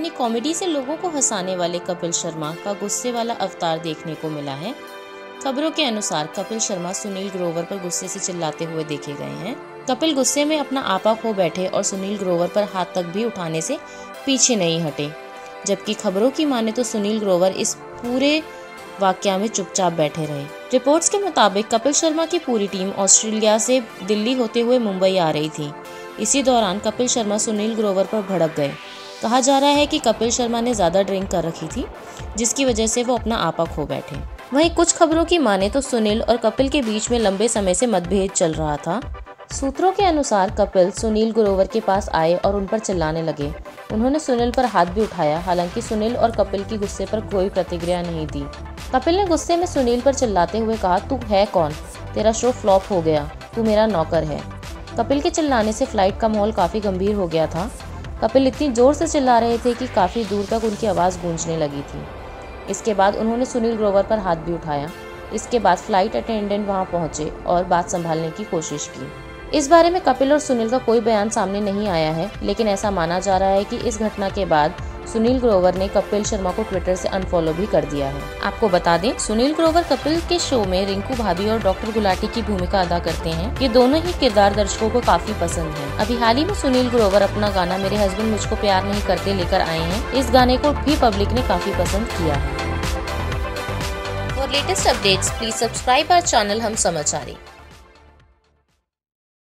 Comedy से लोगों को हंसाने वाले कपिल शर्मा का गुस्से वाला अवतार देखने को मिला है। खबरों के अनुसार कपिल शर्मा, सुनील ग्रोवर पर गुस्से से चिल्लाते हुए देखे गए हैं। कपिल गुस्से में अपना आपा खो बैठे और सुनील ग्रोवर पर हाथ तक भी उठाने से पीछे नहीं हटे। जबकि खबरों की माने तो सुनील ग्रोवर इस पूरे वाक्या में चुपचाप बैठे रहे। रिपोर्ट्स के मुताबिक कपिल शर्मा की पूरी टीम ऑस्ट्रेलिया से दिल्ली होते हुए मुंबई आ रही थी। इसी दौरान कपिल शर्मा, सुनील ग्रोवर पर भड़क गए। कहा जा रहा है कि कपिल शर्मा ने ज़्यादा ड्रिंक कर रखी थी, जिसकी वजह से वो अपना आपा खो बैठे। वहीं कुछ खबरों की माने तो सुनील और कपिल के बीच में लंबे समय से मतभेद चल रहा था। सूत्रों के अनुसार कपिल सुनील गुरोवर के पास आए और उन पर चिल्लाने लगे। उन्होंने सुनील पर हाथ भी उठाया, हालाँकि सुनील और कपिल की गुस्से पर कोई प्रतिक्रिया नहीं दी। कपिल ने गुस्से में सुनील पर चिल्लाते हुए कहा, तू है कौन? तेरा शो फ्लॉप हो गया। तू मेरा नौकर है। कपिल के चिल्लाने से फ़्लाइट का माहौल काफ़ी गंभीर हो गया था। कपिल इतनी ज़ोर से चिल्ला रहे थे कि काफ़ी दूर तक उनकी आवाज़ गूंजने लगी थी। इसके बाद उन्होंने सुनील ग्रोवर पर हाथ भी उठाया। इसके बाद फ़्लाइट अटेंडेंट वहाँ पहुँचे और बात संभालने की कोशिश की। इस बारे में कपिल और सुनील का कोई बयान सामने नहीं आया है, लेकिन ऐसा माना जा रहा है कि इस घटना के बाद सुनील ग्रोवर ने कपिल शर्मा को ट्विटर से अनफॉलो भी कर दिया है। आपको बता दें, सुनील ग्रोवर कपिल के शो में रिंकू भाभी और डॉक्टर गुलाटी की भूमिका अदा करते हैं। ये दोनों ही किरदार दर्शकों को काफ़ी पसंद है। अभी हाल ही में सुनील ग्रोवर अपना गाना मेरे हस्बैंड मुझको प्यार नहीं करते लेकर आए हैं। इस गाने को भी पब्लिक ने काफ़ी पसंद किया है। For latest updates please subscribe our channel हम समाचारी।